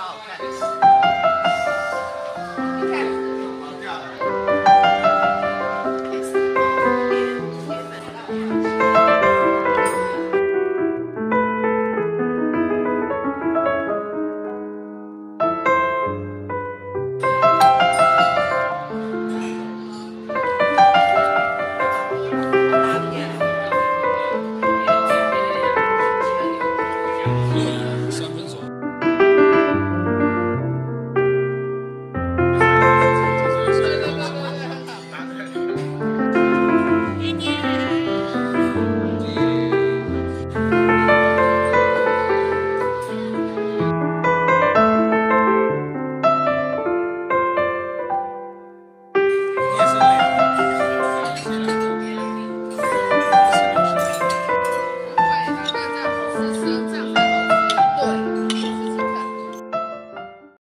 how. Okay.